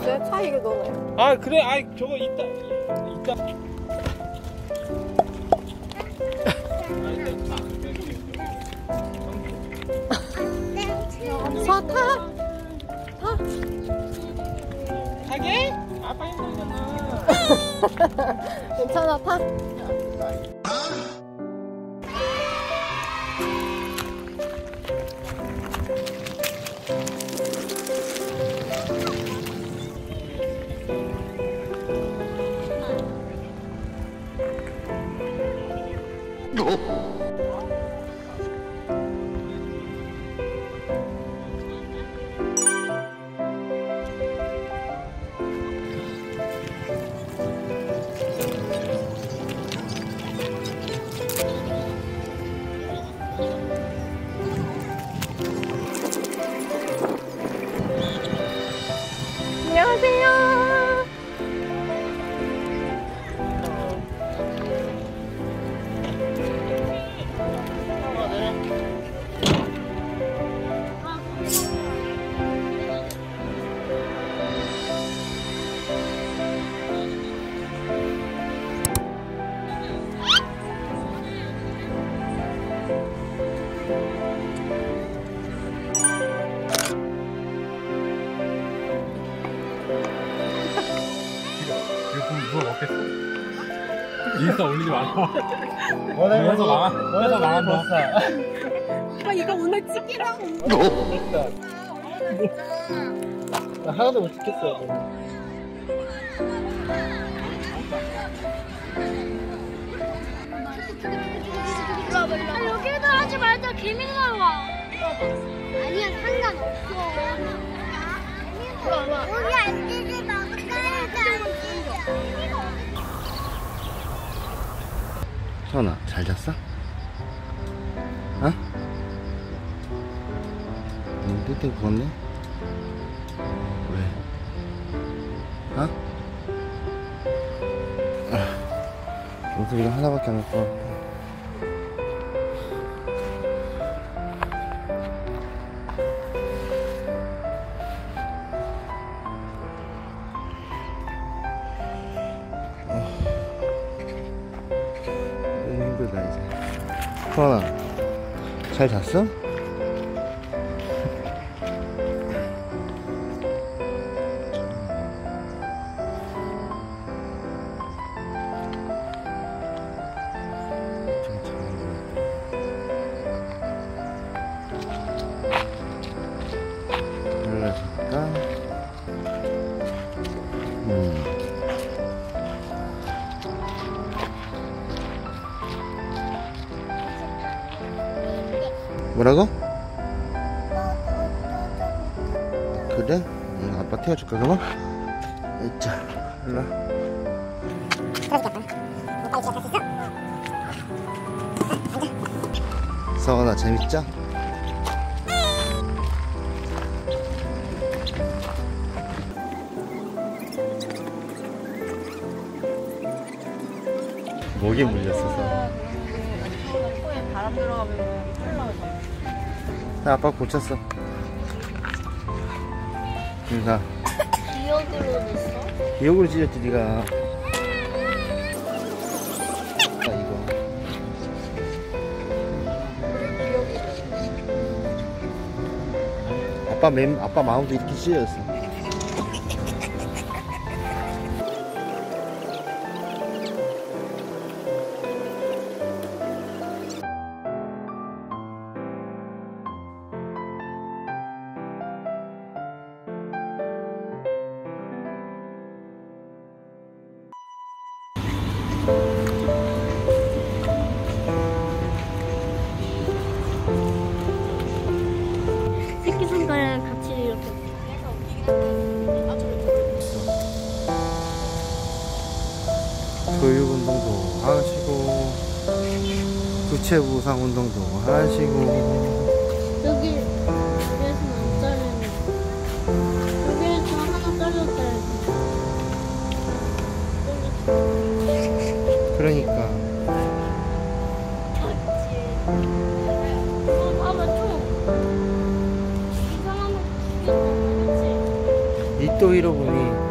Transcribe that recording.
내차 이거 너네. 아 그래 아이 저거 이따 이따 차 타. 타. 가게? 아빠 힘들잖아 괜찮아 타. 누가 먹겠어. 인스타 올리지 마라 원해서 망한 원해서 망한다 오빠 이거 오늘 찍기라고. 나 하나도 못 찍겠어 아, 여기도 하지 말자. 개미 나와. 아니야 상관없어 서원아 잘 잤어? 어? 응, 땡땡 부었네? 왜? 어? 아, 옷을 하나밖에 안 입고 서원아 잘 잤어? 뭐라고? 그래? 응, 아빠 태워줄까 그러면? 자, 일로 와. 서원아 재밌죠? 목이 물렸어서 바람 들어가면 털 나 아빠 고쳤어. 그러니까 기억으로 냈어? 기억으로 찢었지 네가. 아, 이거. 아빠 맴 아빠 마음도 이렇게 찢어졌어 새끼 손가락 같이 이렇게. 교육 운동도 하시고 구체부상 운동도 하시고 이상한 거 죽였잖아 그치? 또 잃어보니